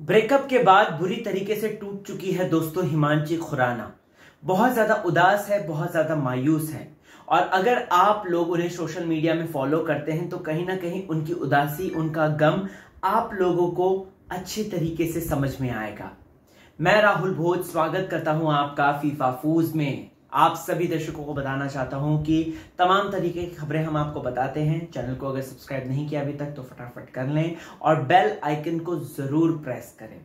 Breakup के बाद बुरी तरीके से टूट चुकी है दोस्तों हिमांशी खुराना। बहुत ज़्यादा उदास है, बहुत ज़्यादा मायूस है। और अगर आप लोग उन्हें सोशल मीडिया में फॉलो करते हैं तो कहीं ना कहीं उनकी उदासी, उनका गम आप लोगों को अच्छे तरीके से समझ में आएगा। मैं राहुल भोज, स्वागत करता हूँ आपका फीफा फूज में। आप सभी दर्शकों को बताना चाहता हूँ कि तमाम तरीके की खबरें हम आपको बताते हैं। चैनल को अगर सब्सक्राइब नहीं किया अभी तक तो फटाफट कर लें और बेल आइकन को ज़रूर प्रेस करें।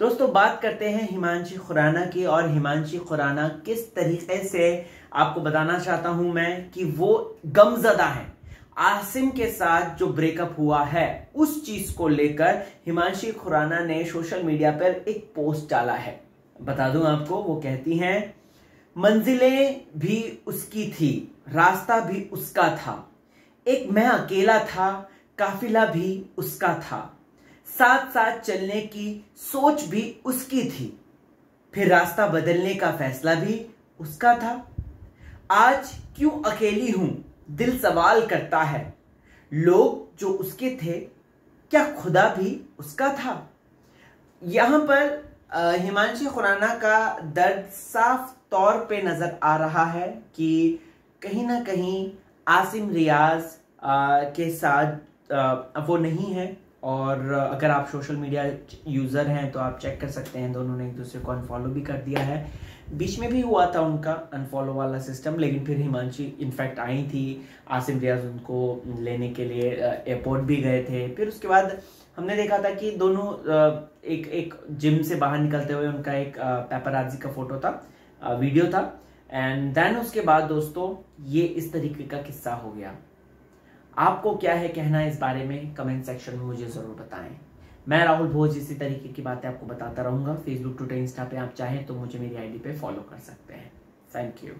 दोस्तों, बात करते हैं हिमांशी खुराना की और हिमांशी खुराना किस तरीके से आपको बताना चाहता हूँ मैं कि वो गमजदा है। आसिम के साथ जो ब्रेकअप हुआ है, उस चीज़ को लेकर हिमांशी खुराना ने सोशल मीडिया पर एक पोस्ट डाला है। बता दूँ आपको, वो कहती हैं मंजिलें भी उसकी थी, रास्ता भी उसका था। एक मैं अकेला था, काफिला भी उसका था। साथ साथ चलने की सोच भी उसकी थी। फिर रास्ता बदलने का फैसला भी उसका था। आज क्यों अकेली हूँ? दिल सवाल करता है। लोग जो उसके थे, क्या खुदा भी उसका था? यहाँ पर हिमांशी खुराना का दर्द साफ़ तौर पे नज़र आ रहा है कि कहीं ना कहीं आसिम रियाज आ, के साथ आ, वो नहीं है। और अगर आप सोशल मीडिया यूज़र हैं तो आप चेक कर सकते हैं, दोनों ने एक दूसरे को अनफॉलो भी कर दिया है। बीच में भी हुआ था उनका अनफॉलो वाला सिस्टम लेकिन फिर हिमांशी इनफैक्ट आई थी। आसिम रियाज उनको लेने के लिए एयरपोर्ट भी गए थे। फिर उसके बाद हमने देखा था कि दोनों एक एक जिम से बाहर निकलते हुए उनका एक पेपराजी का फ़ोटो था वीडियो था। एंड देन उसके बाद दोस्तों, ये इस तरीके का किस्सा हो गया। आपको क्या है कहना इस बारे में कमेंट सेक्शन में मुझे ज़रूर बताएँ। मैं राहुल भोज इसी तरीके की बातें आपको बताता रहूँगा। फेसबुक ट्विटर इंस्टा पे आप चाहें तो मुझे मेरी आईडी पे फॉलो कर सकते हैं। Thank you